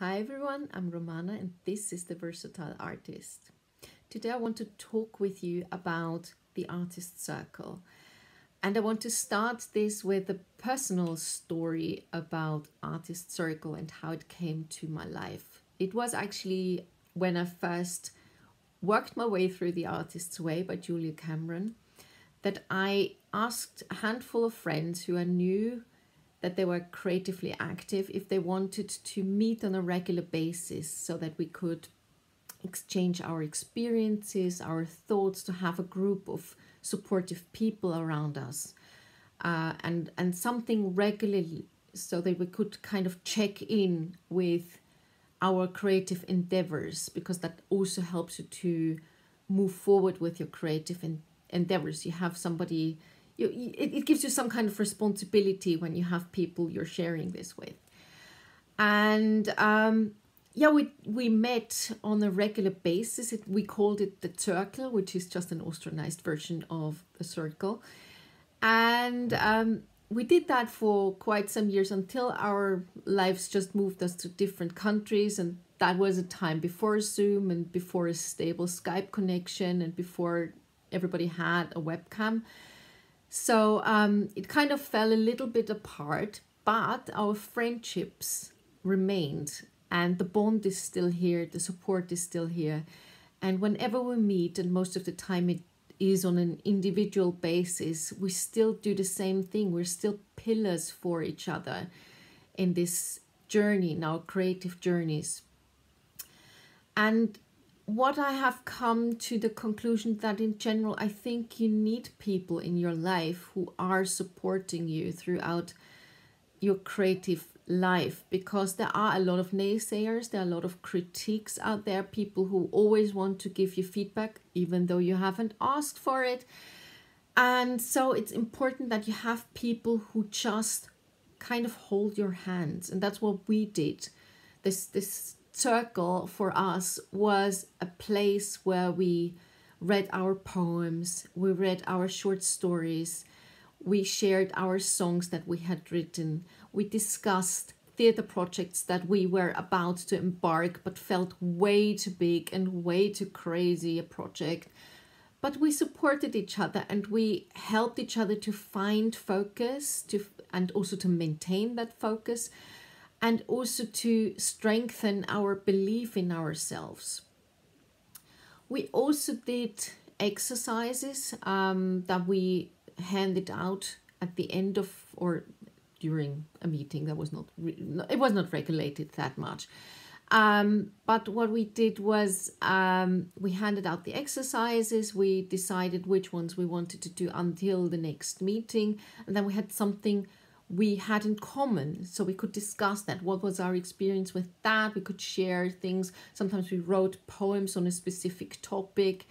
Hi everyone, I'm Romana and this is the Versatile Artist. Today I want to talk with you about the Artist Circle. And I want to start this with a personal story about Artist Circle and how it came to my life. It was actually when I first worked my way through The Artist's Way by Julia Cameron that I asked a handful of friends who I knew that they were creatively active if they wanted to meet on a regular basis so that we could exchange our experiences, our thoughts, to have a group of supportive people around us uh, and, and something regularly so that we could kind of check in with our creative endeavors because that also helps you to move forward with your creative en- endeavors. You have somebody you, it, it gives you some kind of responsibility when you have people you're sharing this with. And um, yeah we we met on a regular basis. It, we called it the circle which is just an australized version of the circle. And um, we did that for quite some years until our lives just moved us to different countries. And that was a time before zoom and before a stable skype connection and before everybody had a webcam so um, it kind of fell a little bit apart, but our friendships remained and the bond is still here, the support is still here. And whenever we meet, and most of the time it is on an individual basis, we still do the same thing. We're still pillars for each other in this journey, in our creative journeys. And what I have come to the conclusion that in general, I think you need people in your life who are supporting you throughout your creative life because there are a lot of naysayers, there are a lot of critiques out there, people who always want to give you feedback even though you haven't asked for it. And so it's important that you have people who just kind of hold your hands. And that's what we did. This this circle for us was a place where we read our poems, we read our short stories, we shared our songs that we had written, we discussed theatre projects that we were about to embark but felt way too big and way too crazy a project. But we supported each other and we helped each other to find focus to and also to maintain that focus and also to strengthen our belief in ourselves. We also did exercises um, that we handed out at the end of or during a meeting that was not it was not regulated that much um, but what we did was um, we handed out the exercises we decided which ones we wanted to do until the next meeting and then we had something we had in common so we could discuss that. What was our experience with that? We could share things. Sometimes we wrote poems on a specific topic.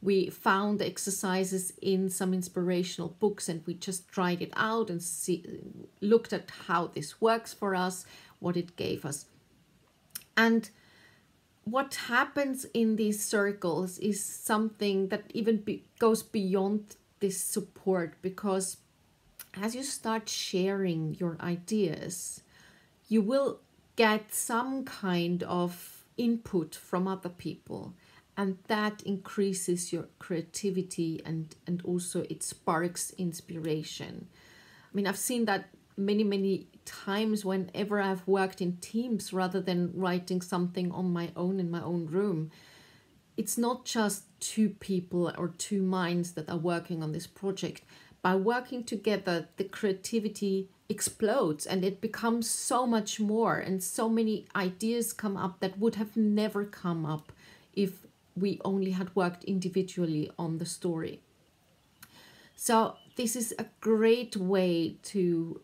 We found exercises in some inspirational books and we just tried it out and see looked at how this works for us what it gave us. And what happens in these circles is something that even be, goes beyond this support because as you start sharing your ideas, you will get some kind of input from other people and that increases your creativity and and also it sparks inspiration. I mean i've seen that many many times whenever i've worked in teams rather than writing something on my own in my own room. It's not just two people or two minds that are working on this project by working together, the creativity explodes and it becomes so much more, and so many ideas come up that would have never come up if we only had worked individually on the story. So this is a great way to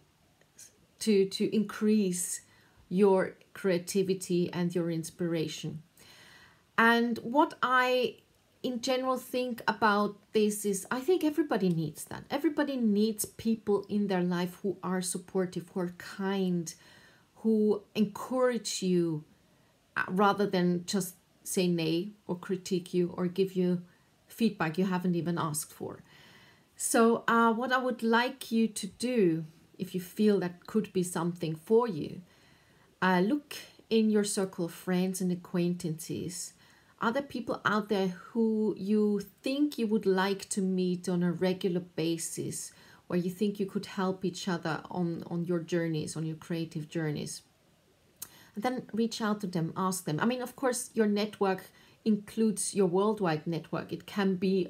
to to increase your creativity and your inspiration. And what I in general think about this is I think everybody needs that. Everybody needs people in their life who are supportive, who are kind, who encourage you uh, rather than just say nay or critique you or give you feedback you haven't even asked for. So, uh, what I would like you to do, if you feel that could be something for you, uh, look in your circle of friends and acquaintances other people out there who you think you would like to meet on a regular basis where you think you could help each other on on your journeys on your creative journeys. And then reach out to them ask them. I mean of course your network includes your worldwide network. It can be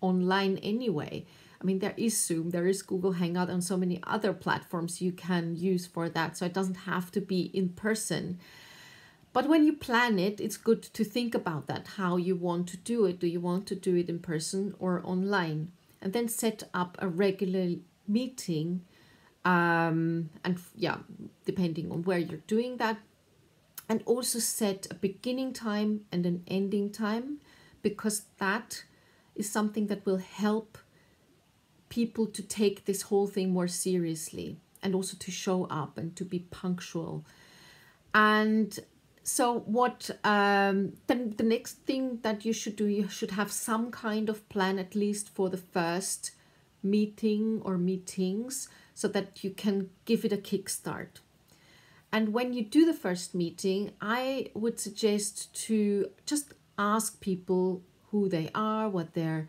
online anyway. I mean there is zoom there is google hangout and so many other platforms you can use for that. So it doesn't have to be in person but when you plan it, it's good to think about that, how you want to do it. Do you want to do it in person or online? And then set up a regular meeting. Um, and yeah, depending on where you're doing that. And also set a beginning time and an ending time because that is something that will help people to take this whole thing more seriously and also to show up and to be punctual. And so what um, then the next thing that you should do you should have some kind of plan at least for the first meeting or meetings so that you can give it a kickstart and when you do the first meeting i would suggest to just ask people who they are what their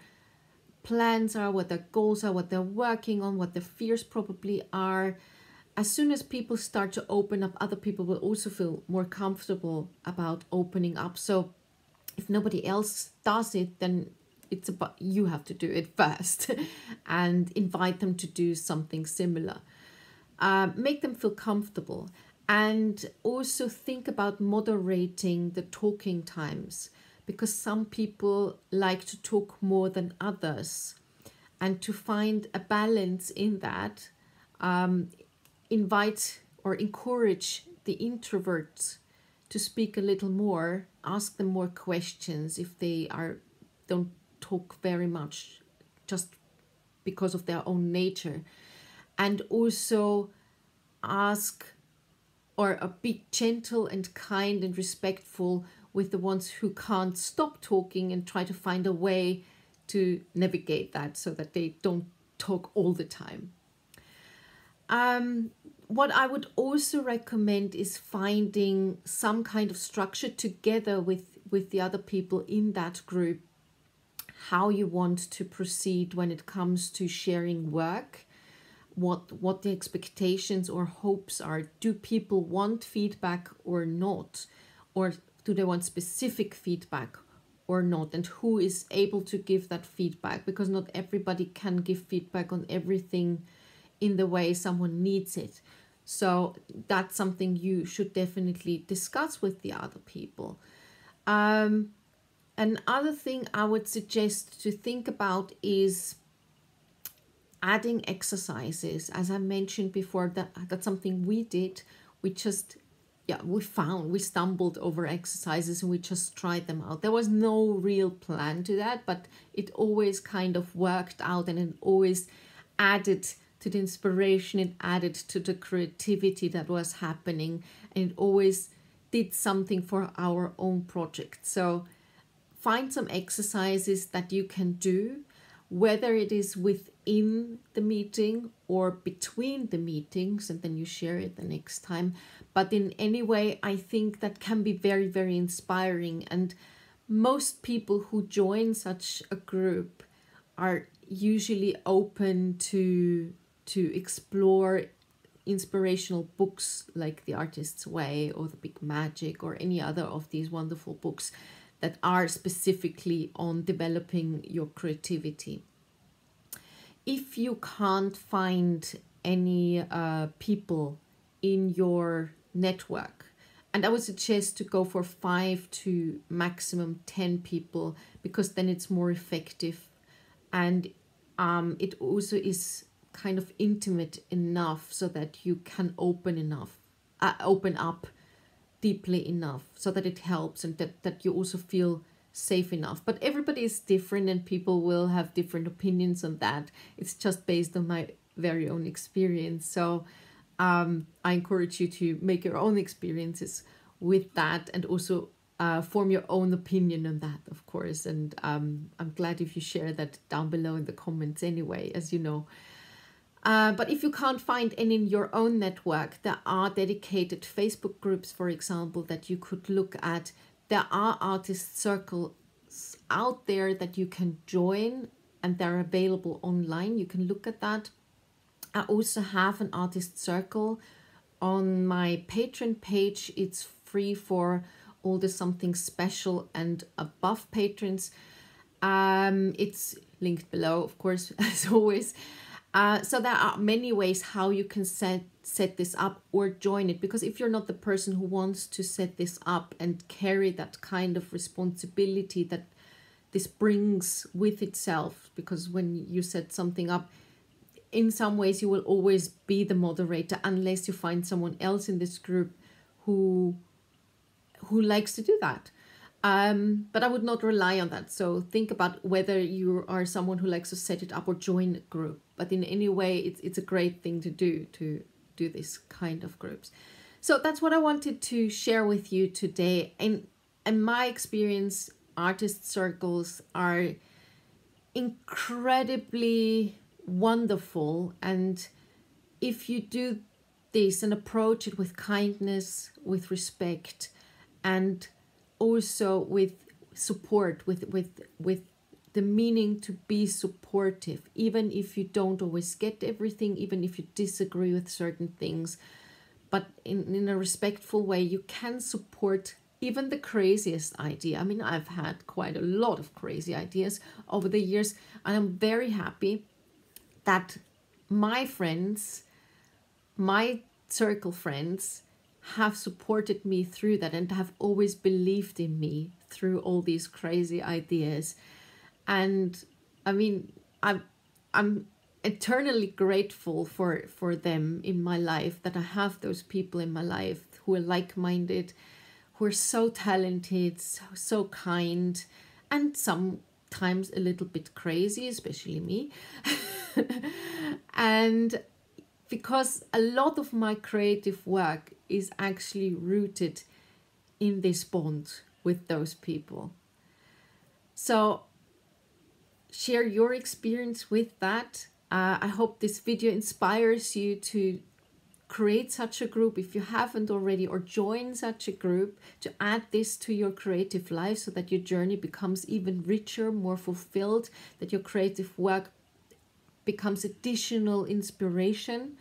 plans are what their goals are what they're working on what their fears probably are as soon as people start to open up, other people will also feel more comfortable about opening up. So if nobody else does it, then it's about you have to do it first and invite them to do something similar. Uh, make them feel comfortable and also think about moderating the talking times because some people like to talk more than others and to find a balance in that um, invite or encourage the introverts to speak a little more ask them more questions if they are don't talk very much just because of their own nature. And also ask or be gentle and kind and respectful with the ones who can't stop talking and try to find a way to navigate that so that they don't talk all the time um, what I would also recommend is finding some kind of structure together with, with the other people in that group, how you want to proceed when it comes to sharing work, what what the expectations or hopes are. Do people want feedback or not? Or do they want specific feedback or not? And who is able to give that feedback? Because not everybody can give feedback on everything in the way someone needs it. So that's something you should definitely discuss with the other people. Um, another thing I would suggest to think about is adding exercises. As I mentioned before, that that's something we did. We just yeah, we found we stumbled over exercises and we just tried them out. There was no real plan to that, but it always kind of worked out and it always added to the inspiration it added to the creativity that was happening and it always did something for our own project. So find some exercises that you can do whether it is within the meeting or between the meetings and then you share it the next time. But in any way i think that can be very very inspiring and most people who join such a group are usually open to to explore inspirational books like The Artist's Way or The Big Magic or any other of these wonderful books that are specifically on developing your creativity. If you can't find any uh, people in your network, and I would suggest to go for five to maximum 10 people because then it's more effective and um, it also is kind of intimate enough so that you can open enough uh, open up deeply enough so that it helps and that, that you also feel safe enough. But everybody is different and people will have different opinions on that. It's just based on my very own experience. So um, i encourage you to make your own experiences with that and also uh, form your own opinion on that of course. And um, i'm glad if you share that down below in the comments anyway. As you know Uh, but if you can't find any in your own network, there are dedicated Facebook groups, for example, that you could look at. There are artist circles out there that you can join and they're available online. You can look at that. I also have an artist circle on my Patreon page. It's free for all the something special and above patrons. Um, it's linked below, of course, as always. Uh, so there are many ways how you can set set this up or join it because if you're not the person who wants to set this up and carry that kind of responsibility that this brings with itself because when you set something up in some ways you will always be the moderator unless you find someone else in this group who who likes to do that um, but I would not rely on that. So think about whether you are someone who likes to set it up or join a group. But in any way, it's it's a great thing to do to do this kind of groups. So that's what I wanted to share with you today. And in my experience, artist circles are incredibly wonderful. And if you do this and approach it with kindness, with respect, and also with support with with with the meaning to be supportive. Even if you don't always get everything even if you disagree with certain things but in, in a respectful way you can support even the craziest idea. I mean i've had quite a lot of crazy ideas over the years and i'm very happy that my friends my circle friends have supported me through that and have always believed in me through all these crazy ideas and i mean i'm i'm eternally grateful for for them in my life that i have those people in my life who are like-minded who are so talented so, so kind and sometimes a little bit crazy especially me and because a lot of my creative work is actually rooted in this bond with those people. So share your experience with that. Uh, I hope this video inspires you to create such a group. If you haven't already or join such a group to add this to your creative life so that your journey becomes even richer more fulfilled that your creative work becomes additional inspiration.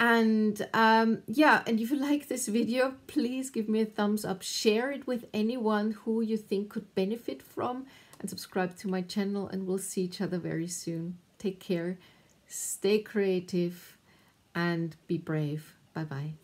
And um, yeah and if you like this video please give me a thumbs up. Share it with anyone who you think could benefit from and subscribe to my channel and we'll see each other very soon. Take care stay creative and be brave. Bye bye